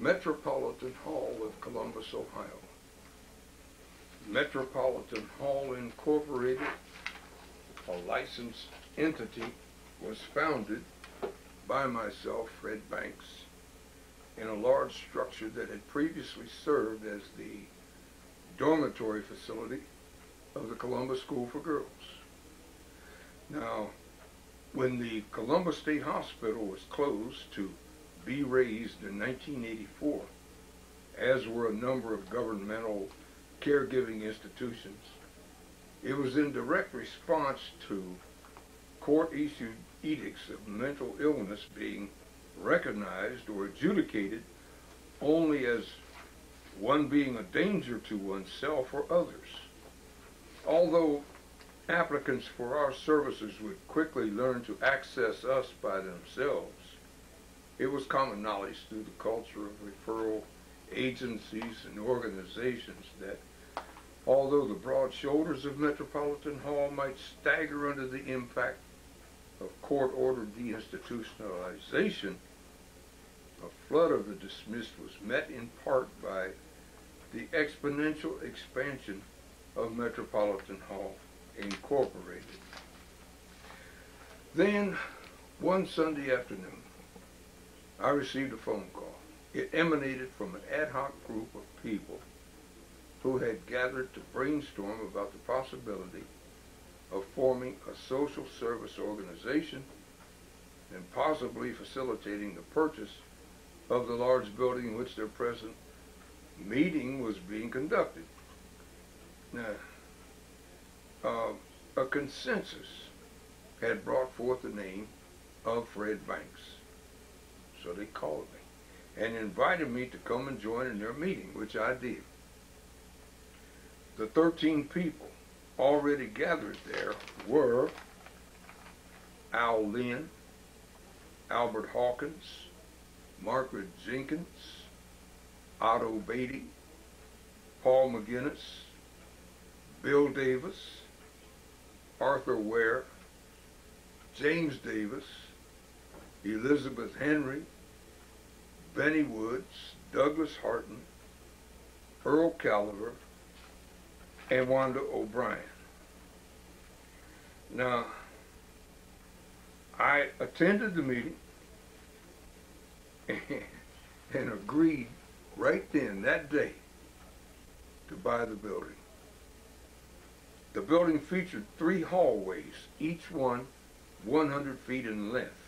Metropolitan Hall of Columbus, Ohio. Metropolitan Hall Incorporated, a licensed entity, was founded by myself, Fred Banks, in a large structure that had previously served as the dormitory facility of the Columbus School for Girls. Now, when the Columbus State Hospital was closed to be razed in 1984, as were a number of governmental caregiving institutions, it was in direct response to court-issued edicts of mental illness being recognized or adjudicated only as one being a danger to oneself or others. Although applicants for our services would quickly learn to access us by themselves, it was common knowledge through the culture of referral agencies and organizations that although the broad shoulders of Metropolitan Hall might stagger under the impact of court-ordered deinstitutionalization, a flood of the dismissed was met in part by the exponential expansion of Metropolitan Hall Incorporated. Then, one Sunday afternoon, I received a phone call. It emanated from an ad hoc group of people who had gathered to brainstorm about the possibility of forming a social service organization and possibly facilitating the purchase of the large building in which their present meeting was being conducted. Now, uh, a consensus had brought forth the name of Fred Banks. So they called me and invited me to come and join in their meeting, which I did. The 13 people already gathered there were Al Lynn, Albert Hawkins, Margaret Jenkins, Otto Beatty, Paul McGinnis, Bill Davis, Arthur Ware, James Davis, Elizabeth Henry, Benny Woods, Douglas Harton, Earl Caliver, and Wanda O'Brien. Now, I attended the meeting and agreed right then, that day, to buy the building. The building featured three hallways, each one 100 feet in length.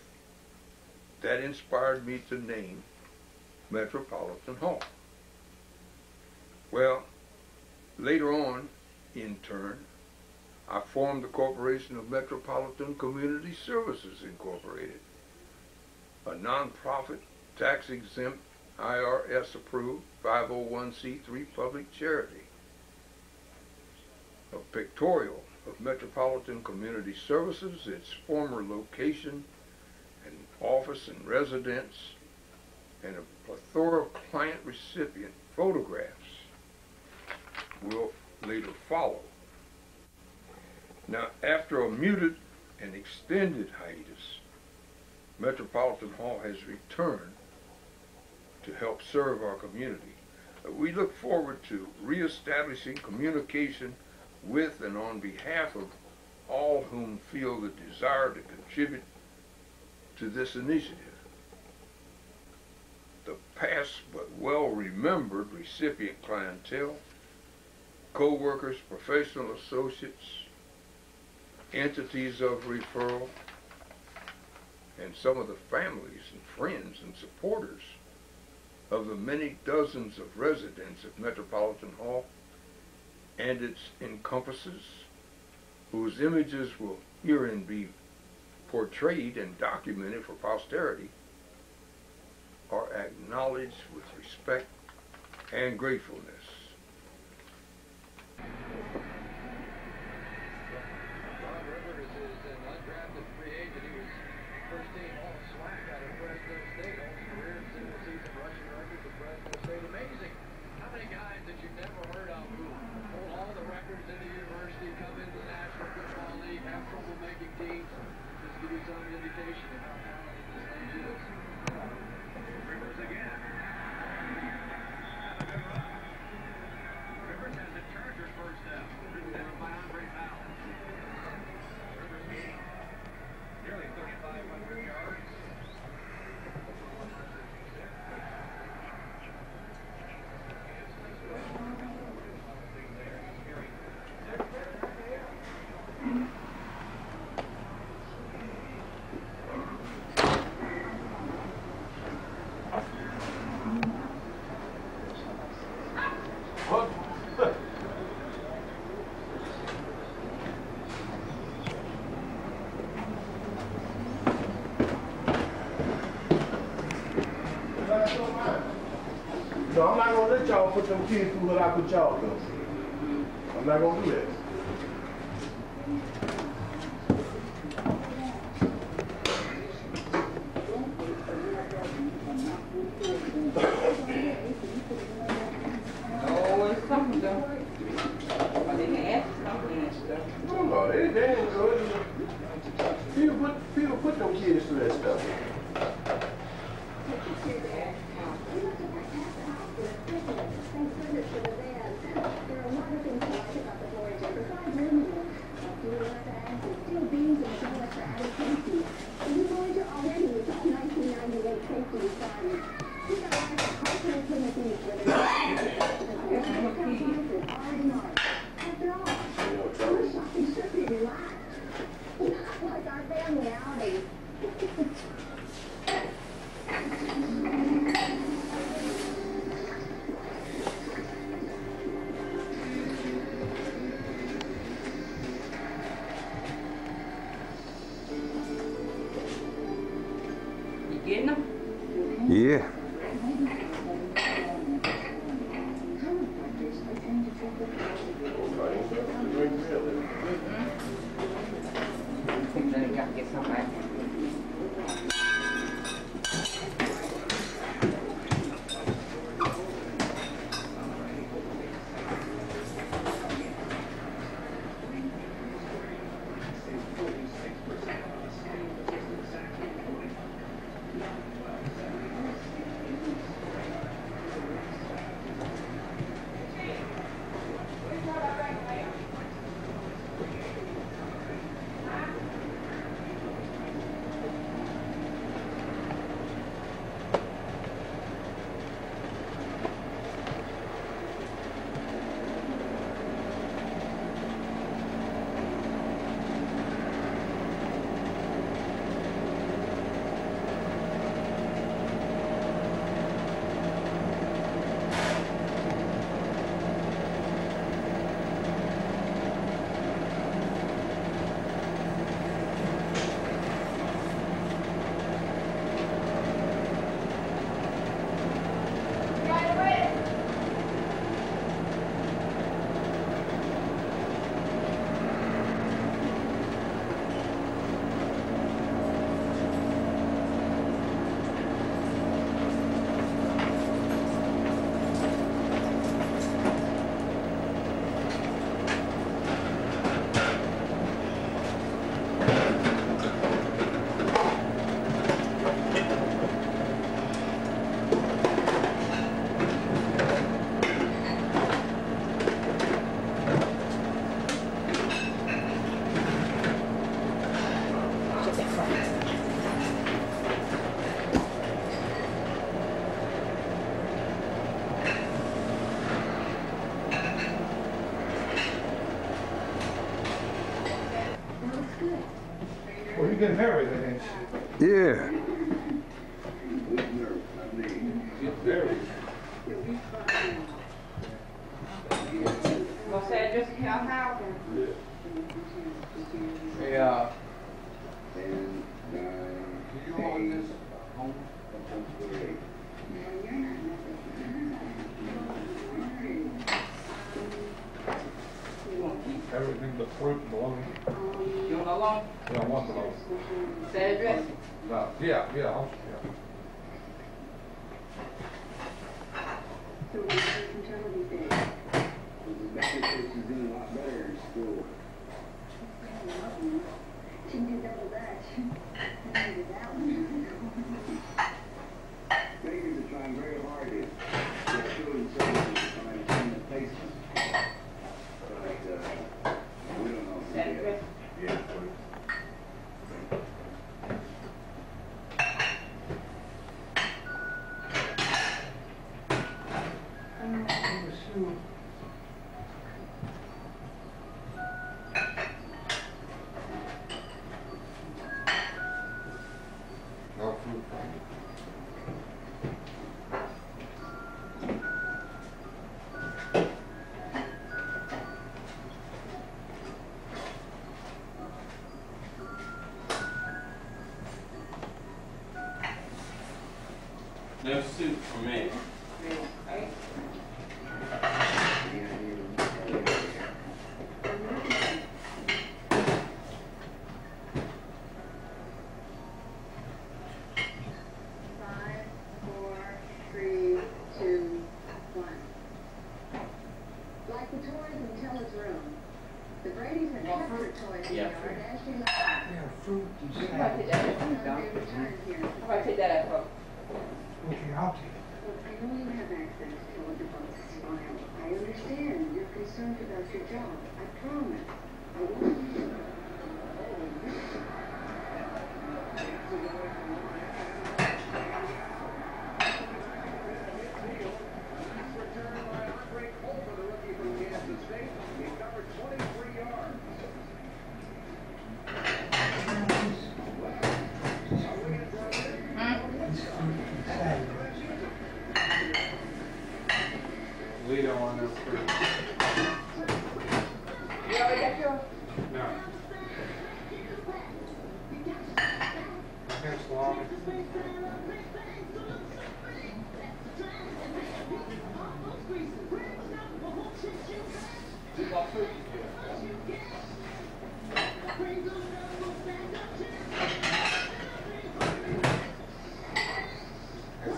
That inspired me to name Metropolitan Hall. Well, later on, in turn, I formed the Corporation of Metropolitan Community Services Incorporated, a nonprofit, tax-exempt, IRS-approved 501c3 public charity. A pictorial of Metropolitan Community Services, its former location office and residence, and a plethora of client recipient photographs will later follow. Now, after a muted and extended hiatus, Metropolitan Hall has returned to help serve our community. Uh, we look forward to reestablishing communication with and on behalf of all whom feel the desire to contribute to this initiative. The past but well-remembered recipient clientele, co-workers, professional associates, entities of referral, and some of the families and friends and supporters of the many dozens of residents of Metropolitan Hall and its encompasses, whose images will herein be portrayed and documented for posterity, are acknowledged with respect and gratefulness. Y'all put them kids through what I put y'all through. I'm not gonna do that. Oh, it's something though. I didn't ask something and stuff. No, no, they, good. People put, people put them kids through that stuff. Like Well, getting married, ain't you? Yeah. Get married. What's the address of your house? Hey, uh, You on this? You want to keep, everything but fruit and baloney. you want alone? Yeah, one of those. What's the address? No, yeah, yeah, I'll- yeah. She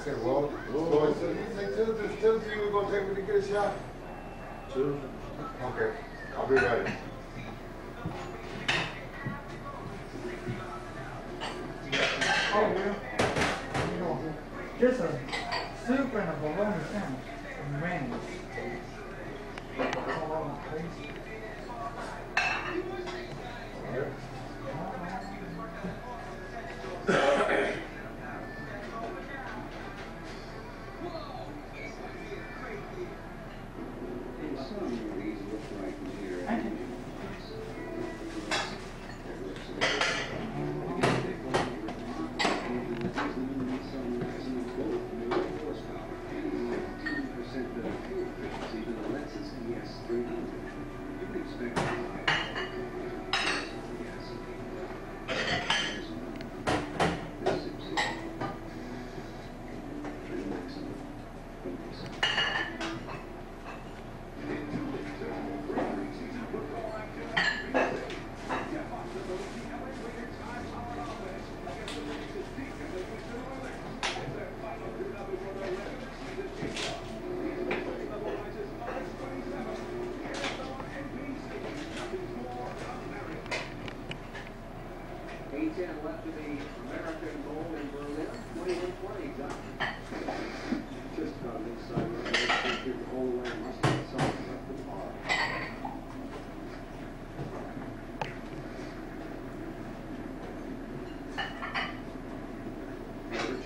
said, well, Lord, oh, so you you were going to take me to get a shot? Two. Okay, I'll be ready. Oh. Just a soup and a bologna sandwich and.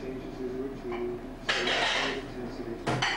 agencies were to intensity.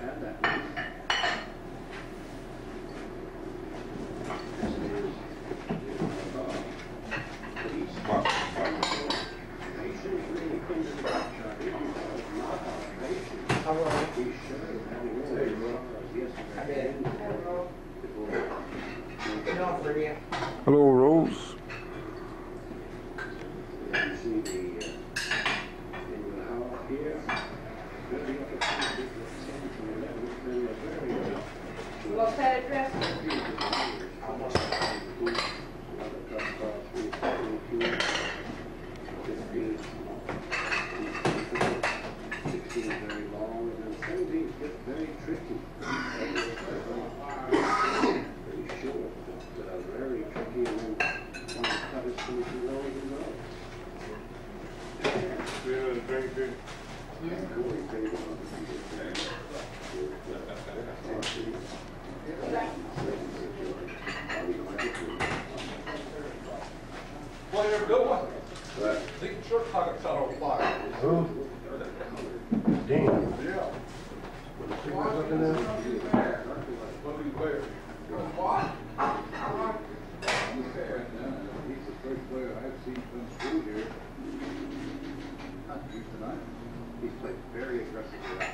have that. What's that address? Who? Dean? Yeah. What is looking on. He's the first player I've seen come through here. Not tonight. He's played very aggressively.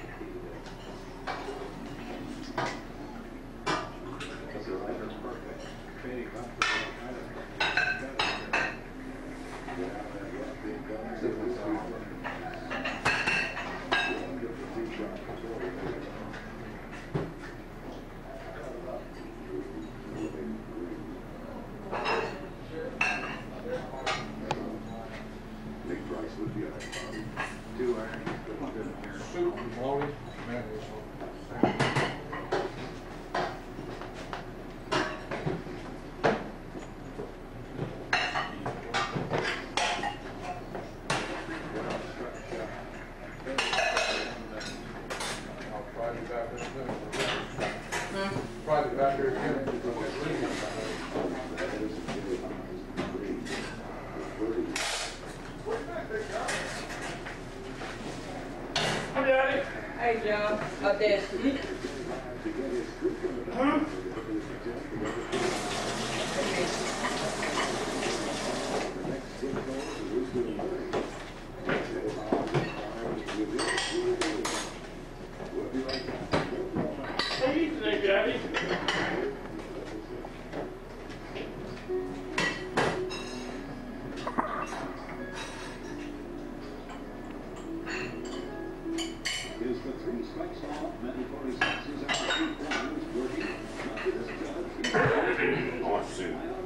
já a 10. Hum? three strikes oh, I want to see.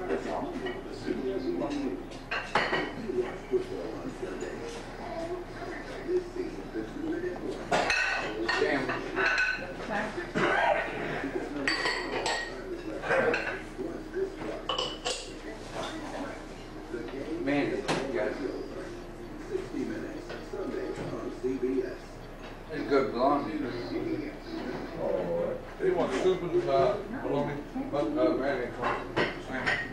Thanks, Ron.